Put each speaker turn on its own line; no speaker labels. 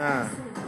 嗯。